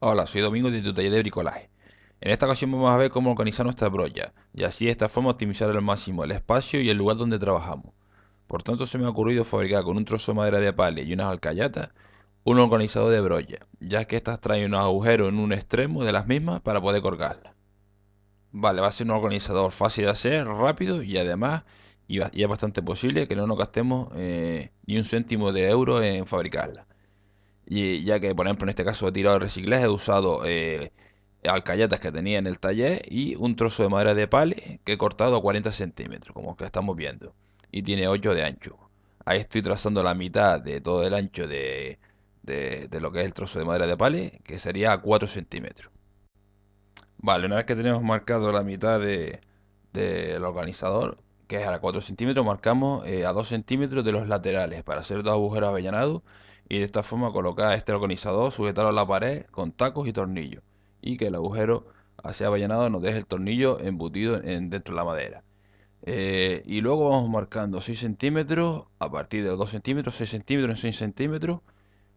Hola, soy Domingo de tu taller de bricolaje. En esta ocasión vamos a ver cómo organizar nuestra brolla y así de esta forma optimizar al máximo el espacio y el lugar donde trabajamos. Por tanto se me ha ocurrido fabricar con un trozo de madera de pale y unas alcayatas un organizador de brolla, ya que estas traen unos agujeros en un extremo de las mismas para poder colgarlas. Vale, va a ser un organizador fácil de hacer, rápido y además y es bastante posible que no nos gastemos eh, ni un céntimo de euro en fabricarla. Y ya que, por ejemplo, en este caso he tirado reciclaje, he usado eh, alcayatas que tenía en el taller y un trozo de madera de pale que he cortado a 40 centímetros, como que estamos viendo. Y tiene 8 de ancho. Ahí estoy trazando la mitad de todo el ancho de, de, lo que es el trozo de madera de pale, que sería a 4 centímetros. Vale, una vez que tenemos marcado la mitad del de, organizador, que es a 4 centímetros, marcamos eh, a 2 centímetros de los laterales para hacer dos agujeros avellaнаdos y de esta forma colocar este organizador, sujetarlo a la pared con tacos y tornillos y que el agujero hacia avellanado nos deje el tornillo embutido en, dentro de la madera. Eh, y luego vamos marcando 6 centímetros a partir de los 2 centímetros, 6 centímetros en 6 centímetros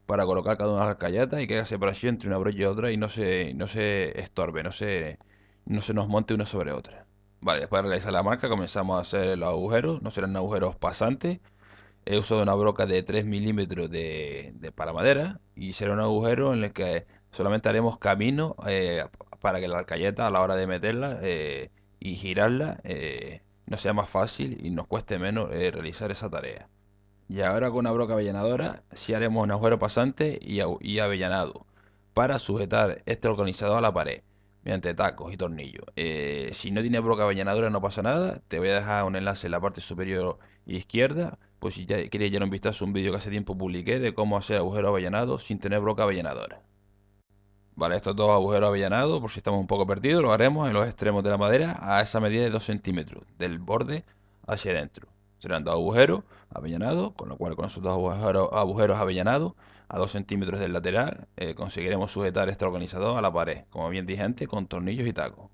para colocar cada una de las callatas y que haga separación entre una brocha y otra y no se, no se estorbe, no se, no se nos monte una sobre otra. Vale, después de realizar la marca comenzamos a hacer los agujeros, no serán agujeros pasantes he usado una broca de 3 milímetros de, para madera y será un agujero en el que solamente haremos camino eh, para que la alcayeta a la hora de meterla eh, y girarla eh, no sea más fácil y nos cueste menos realizar esa tarea. Y ahora con una broca avellanadora si haremos un agujero pasante y, y avellanado para sujetar este organizador a la pared mediante tacos y tornillos. si no tiene broca avellanadora no pasa nada, te voy a dejar un enlace en la parte superior izquierda pues si ya queréis echar un vistazo un vídeo que hace tiempo publiqué de cómo hacer agujeros avellanados sin tener broca avellanadora. Vale, estos dos agujeros avellanados, por si estamos un poco perdidos, lo haremos en los extremos de la madera a esa medida de 2 centímetros, del borde hacia adentro. Serán dos agujeros avellanados, con lo cual con esos dos agujeros, avellanados a 2 centímetros del lateral eh, conseguiremos sujetar este organizador a la pared, como bien dije antes, con tornillos y tacos.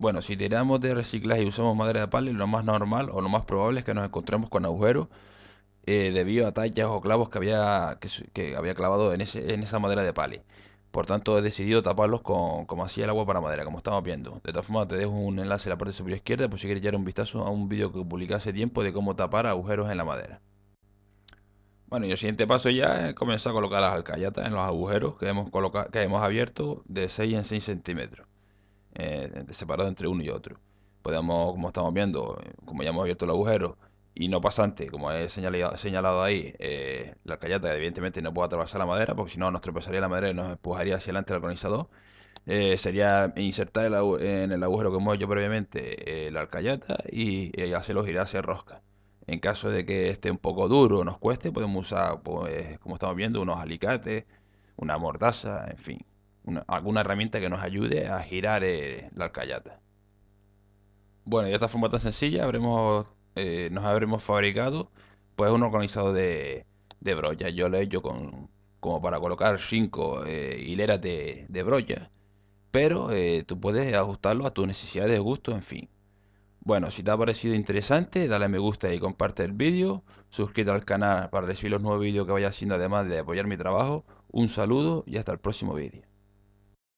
Bueno, si tiramos de reciclaje y usamos madera de palo, lo más normal o lo más probable es que nos encontremos con agujeros eh, debido a tallas o clavos que había, que, había clavado en, ese, en esa madera de pali. Por tanto, he decidido taparlos con, como hacía el agua para madera, como estamos viendo. De todas formas, te dejo un enlace en la parte superior izquierda por si quieres echar un vistazo a un vídeo que publiqué hace tiempo de cómo tapar agujeros en la madera. Bueno, y el siguiente paso ya es comenzar a colocar las alcayatas en los agujeros que hemos, que hemos abierto de 6 en 6 centímetros eh, separado entre uno y otro. Podemos, como estamos viendo, como ya hemos abierto el agujero y no pasante, como he señalado, señalado ahí, eh, la alcayata evidentemente no puede atravesar la madera porque si no nos tropezaría la madera y nos empujaría hacia adelante el organizador. Eh, sería insertar en el agujero que hemos hecho previamente eh, la alcayata y, hacerlo girar hacia rosca. En caso de que esté un poco duro o nos cueste, podemos usar, pues, como estamos viendo, unos alicates, una mordaza, en fin, alguna herramienta que nos ayude a girar eh, la alcayata. Bueno, de esta forma tan sencilla habremos, eh, nos habremos fabricado pues un organizador de, brolla. Yo lo he hecho con, como para colocar 5 eh, hileras de, brolla. Pero tú puedes ajustarlo a tus necesidades de gusto, en fin. Bueno, si te ha parecido interesante, dale a me gusta y comparte el vídeo. Suscríbete al canal para recibir los nuevos vídeos que vaya haciendo, además de apoyar mi trabajo. Un saludo y hasta el próximo vídeo.